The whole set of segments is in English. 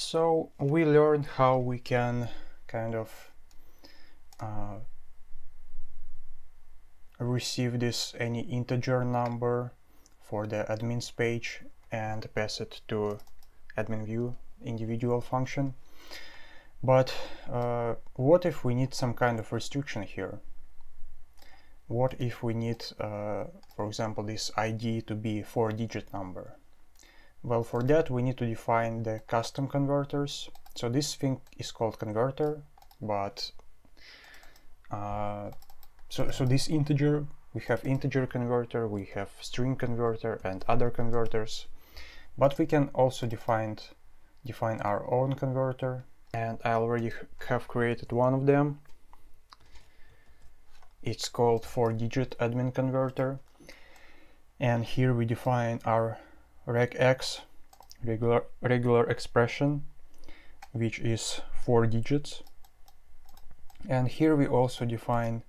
So we learned how we can kind of uh, receive this any integer number for the admins page and pass it to admin view individual function. But uh, what if we need some kind of restriction here? What if we need, uh, for example, this ID to be four digit number? Well, for that we need to define the custom converters. So this thing is called converter, but uh, so, so this integer, we have integer converter, we have string converter and other converters, but we can also define, define our own converter and I already have created one of them. It's called 4-digit admin converter and here we define our regex regular regular expression which is four digits. And here we also define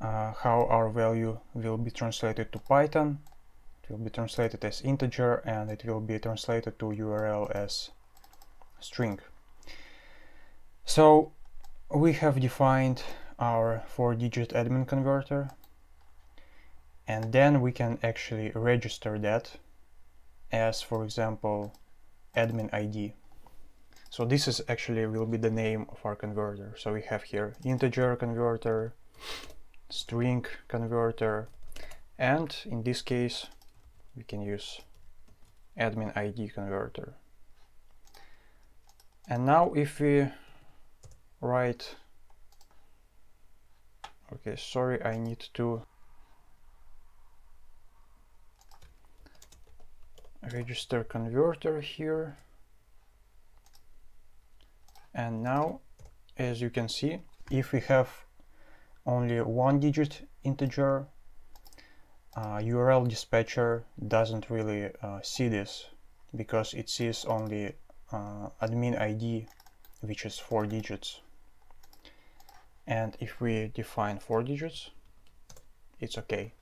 uh, how our value will be translated to Python. It will be translated as integer and it will be translated to URL as string. So we have defined our four digit admin converter and then we can actually register that as for example admin ID so this is actually will be the name of our converter. So we have here integer converter string converter and in this case we can use admin ID converter. And now if we write okay sorry I need to register converter here. And now as you can see if we have only one digit integer uh, URL dispatcher doesn't really uh, see this because it sees only uh, admin ID which is four digits. And if we define four digits it's okay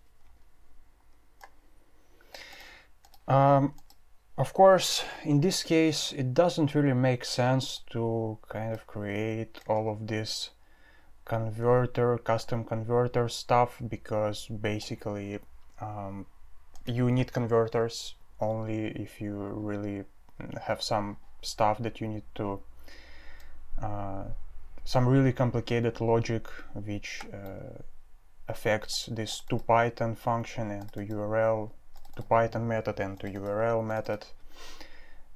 Um, of course, in this case, it doesn't really make sense to kind of create all of this converter, custom converter stuff because basically um, you need converters only if you really have some stuff that you need to uh, some really complicated logic which uh, affects this to Python function and to URL to Python method and to URL method.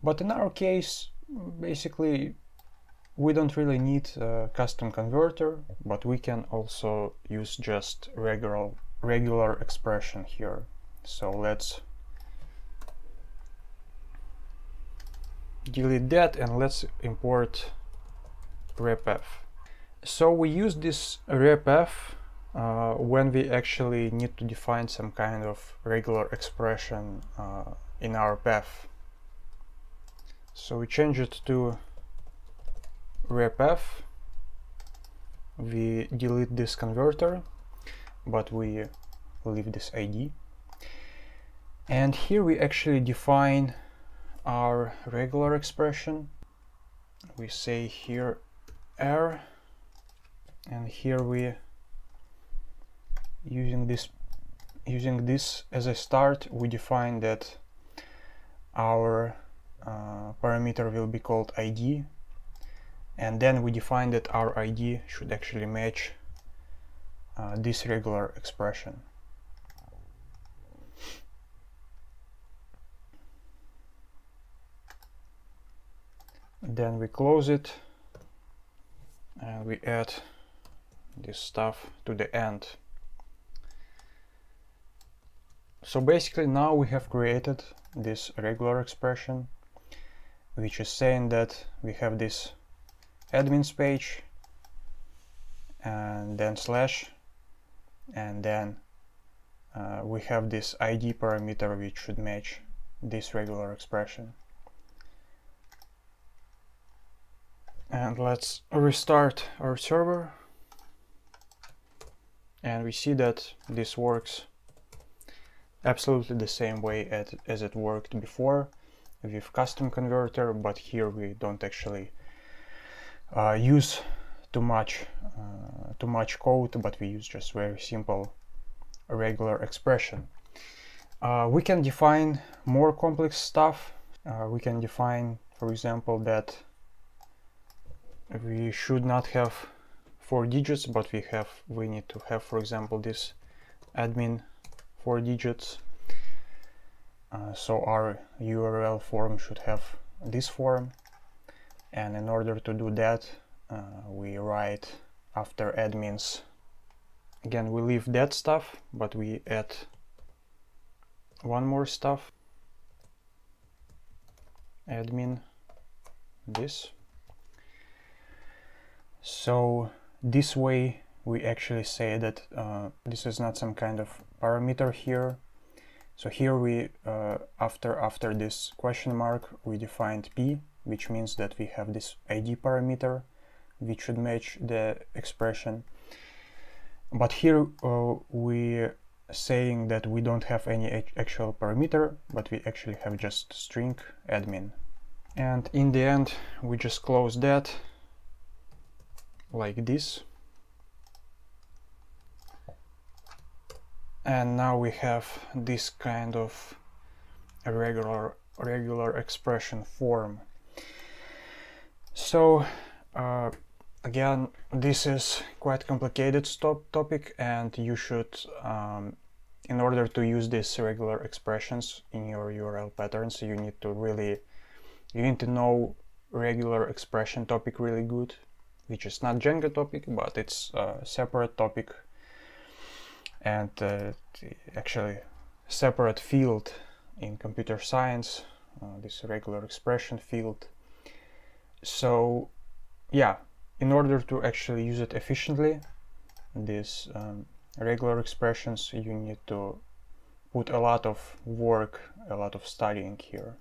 But in our case, basically, we don't really need a custom converter, but we can also use just regular, regular expression here. So let's delete that and let's import re_path. So we use this re_path uh, when we actually need to define some kind of regular expression uh, in our path. So we change it to re_path. We delete this converter, but we leave this ID. And here we actually define our regular expression. We say here r, and here we using this using this as a start we define that our uh, parameter will be called id and then we define that our id should actually match uh, this regular expression. Then we close it and we add this stuff to the end so basically now we have created this regular expression which is saying that we have this admins page and then slash and then uh, we have this id parameter which should match this regular expression. And let's restart our server. And we see that this works absolutely the same way as it worked before with custom converter, but here we don't actually uh, use too much uh, too much code, but we use just very simple regular expression. Uh, we can define more complex stuff. Uh, we can define, for example, that we should not have four digits, but we have we need to have, for example, this admin four digits. Uh, so our URL form should have this form, and in order to do that, uh, we write after admins. Again, we leave that stuff, but we add one more stuff. Admin this. So this way we actually say that uh, this is not some kind of parameter here. So here we, uh, after, after this question mark, we defined p, which means that we have this id parameter, which should match the expression. But here uh, we saying that we don't have any actual parameter, but we actually have just string admin. And in the end, we just close that like this. And now we have this kind of a regular regular expression form. So uh, again, this is quite complicated stop topic and you should, um, in order to use these regular expressions in your URL patterns, you need to really, you need to know regular expression topic really good which is not Django topic, but it's a separate topic and actually separate field in computer science, uh, this regular expression field. So yeah, in order to actually use it efficiently, these um, regular expressions, you need to put a lot of work, a lot of studying here.